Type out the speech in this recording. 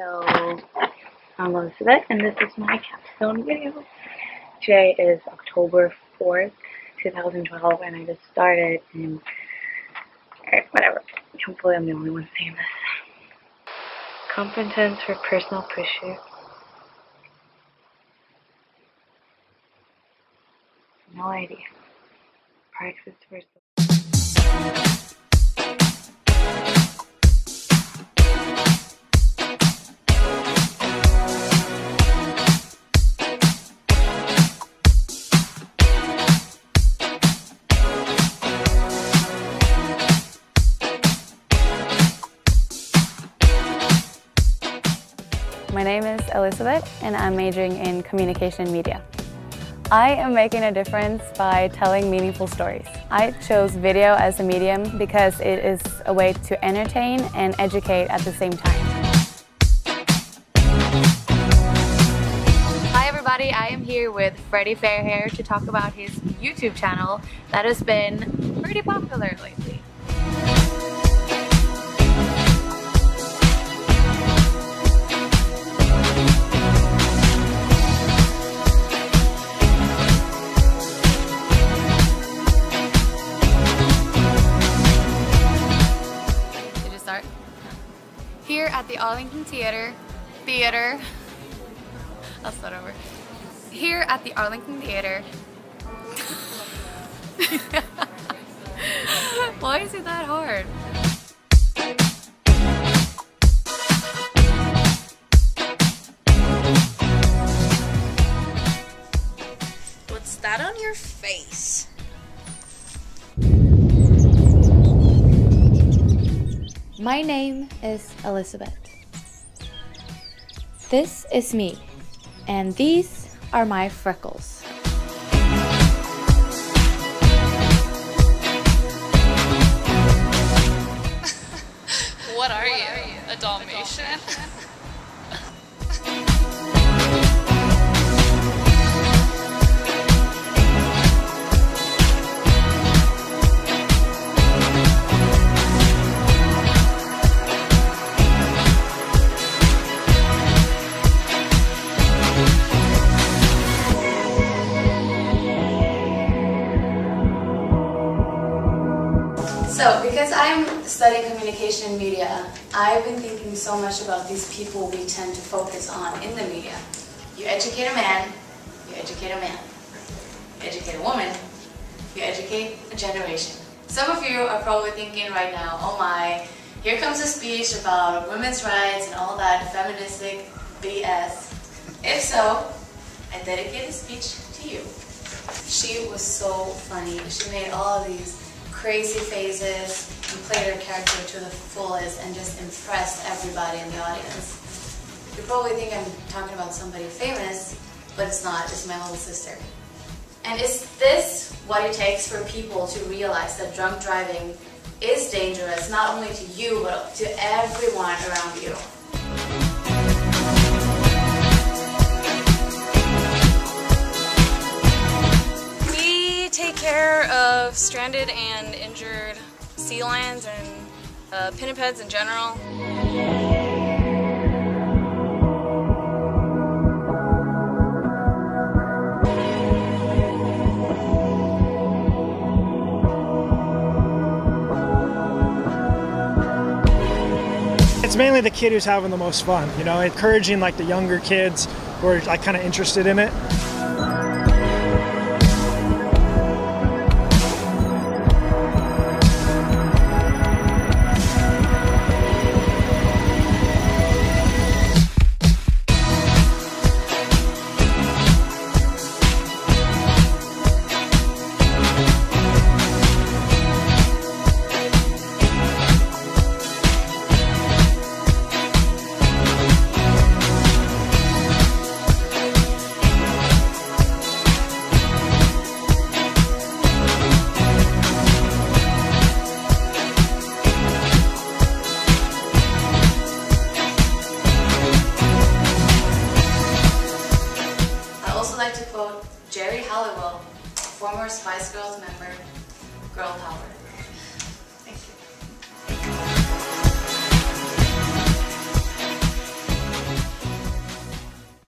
So, I'm Elizabeth, and this is my capstone video. Today is October 4th, 2012, and I just started, and alright, whatever. Hopefully I'm the only one saying this. Competence for personal pursuit. No idea. Praxis versus My name is Elizabeth and I'm majoring in communication media. I am making a difference by telling meaningful stories. I chose video as a medium because it is a way to entertain and educate at the same time. Hi everybody, I am here with Freddie Fairhair to talk about his YouTube channel that has been pretty popular lately. Arlington Theater, Theater, I'll start over. Here at the Arlington Theater. Why is it that hard? What's that on your face? My name is Elizabeth. This is me, and these are my freckles. What are you? A Dalmatian? So, because I'm studying communication and media, I've been thinking so much about these people we tend to focus on in the media. You educate a man, you educate a man. You educate a woman, you educate a generation. Some of you are probably thinking right now, oh my, here comes a speech about women's rights and all that feministic BS. If so, I dedicate the speech to you. She was so funny. She made all of these crazy phases and play her character to the fullest and just impress everybody in the audience. You probably think I'm talking about somebody famous, but it's not. It's my little sister. And is this what it takes for people to realize that drunk driving is dangerous, not only to you, but to everyone around you? Care of stranded and injured sea lions and uh, pinnipeds in general. It's mainly the kid who's having the most fun, you know, encouraging like the younger kids who are like kind of interested in it. Former Spice Girls member, girl power. Thank you.